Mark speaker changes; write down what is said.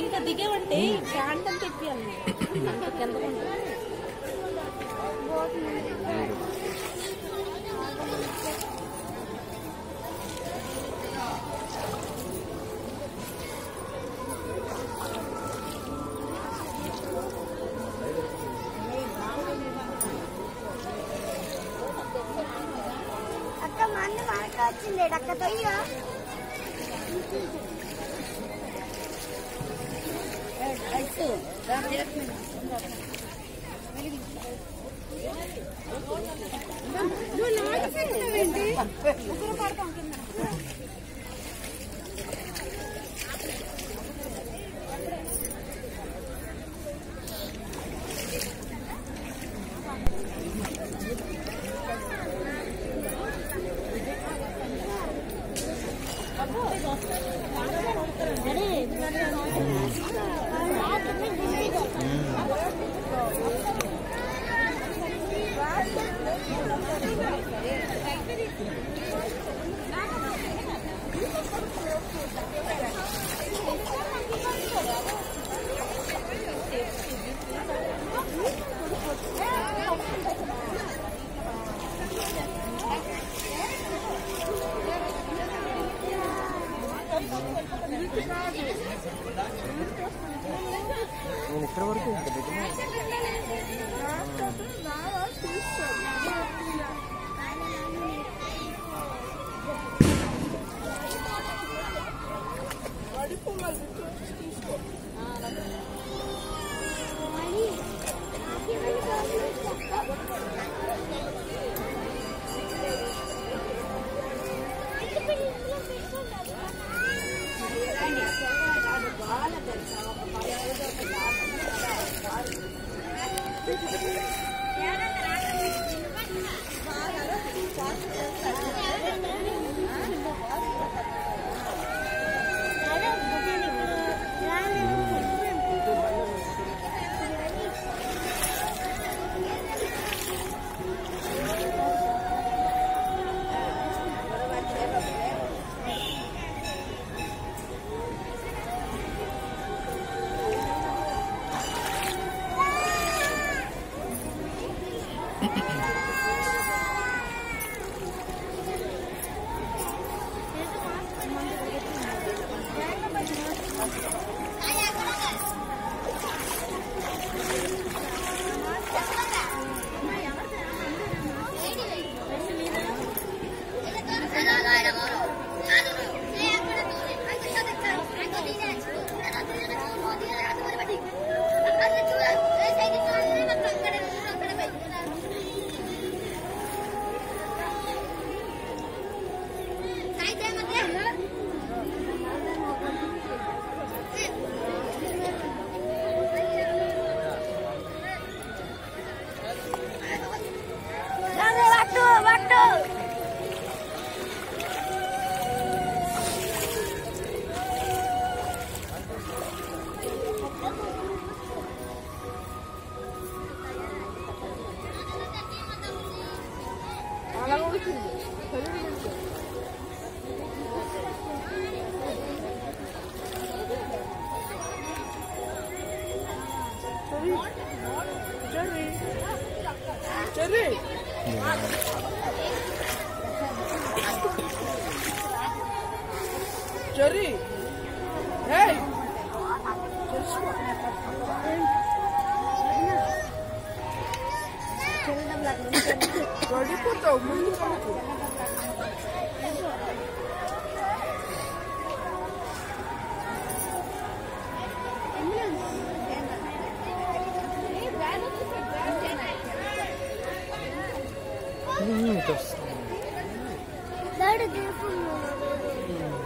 Speaker 1: ఇంకా దిగే ఉంటే శాంతం తెప్పియాలి ఎందుకంటే వచ్చింది అక్క తొయ్యో अरे నేను ఇక్కడ
Speaker 2: వరకు ఇంకా దగ్గర يا やった!
Speaker 1: Jerry! Hey! Gordo putou, muito gordo. Muito
Speaker 2: gostoso.
Speaker 1: Very beautiful.